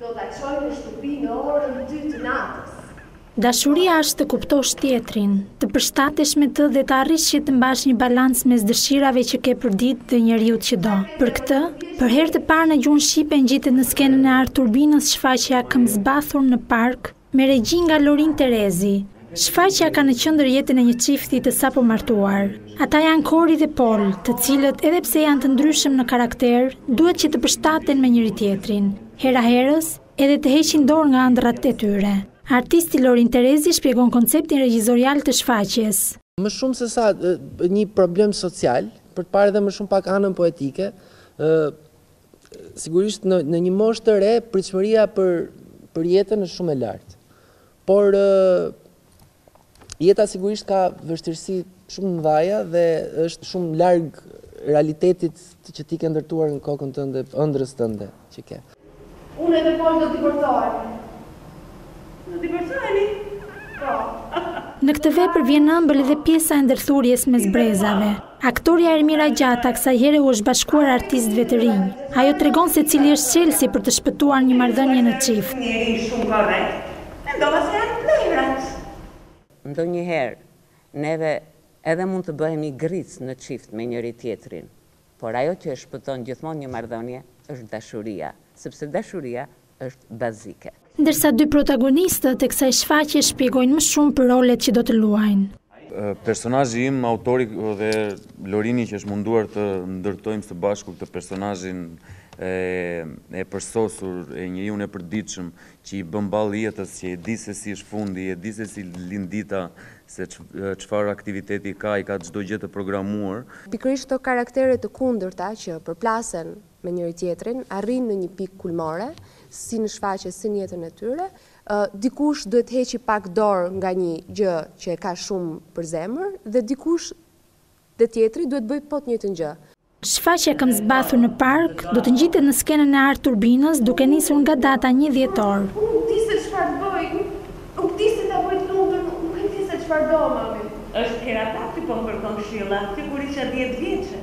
Do ta çoj në shtëpi në orën dy të natës. Dashuria është të kuptosh tjetrin, të përshtatesh me të dhe të arrish që të mbash një balancë mes dëshirave që ke për ditë dhe njeriut që do. Për këtë, për herë të parë në gjuhën shqipe ngjitet në skenën e Art Turbinës shfaqja Këmbëzbathur në park, Me regji nga Lorin Terezi. Shfaqja ka në qendër jetën e një çifti të sapomartuar. Ata janë Kori dhe Pol, të cilët edhe pse janë të ndryshëm në karakter, duhet që të përshtaten me njëri-tjetrin. Hera-herës, edhe të heqin dorë nga ëndrrat e tyre. Artisti Lorin Terezi shpjegon konceptin regjizorial të shfaqjes. Më shumë se sa një problem social, për të parë edhe më shumë pak anën poetike, Sigurisht në një moshë të re pritshmëria për jetën është shumë e lartë. Por jeta sigurisht ka vështirësi shumë të mëdha dhe është shumë larg realitetit që ti ke ndërtuar në kokën tënde, ëndrrës tënde që ke. Unë edhe Poli do të divorcohemi. Do të divorcoheni? Po. Në këtë vepër vjen ëmbël dhe pjesa e ndërthurjes mes brezave. Aktorja Ermira Gjata kësaj here u është bashkuar artistëve të rinj. Ajo tregon se cili është çelësi për të shpëtuar një marrëdhënie në çift. Ndonjëherë neve edhe mund të bëhemi gricë në çift me njëri-tjetrin, por ajo që e shpëton gjithmonë një marrëdhënie është dashuria, sepse dashuria është bazike. Ndërsa dy protagonistët e kësaj shfaqje shpjegojnë më shumë për rolet që do të luajnë. Personazhi im, autori dhe Lorini që është munduar të ndërtojmë së bashku këtë personazhin e përsosur, e njeriun e përditshëm që i bën ballë jetës, që e di se si është fundi, e di se si lind dita, se çfarë aktiviteti ka, i ka çdo gjë të programuar. Pikërisht këto karaktere të kundërta që përplasen me njëri-tjetrin, arrijnë në një pikë kulmore, si në shfaqje si në jetën e tyre, dikush duhet të heqi pak dorë nga një gjë që e ka shumë për zemër dhe dikush dhe tjetri duhet të bëjë po të njëjtën gjë. Shfaqja Këmbëzbathur në park do të ngjitet në skenën e Art Turbinës duke nisur nga data një dhjetor. Unë nuk di se çfarë të bëj, nuk di si ta bëj të lumtur, nuk e di se çfarë do, mami. Është hera e parë që po më kërkon këshilla, që kur ishe dhjetë vjeçe.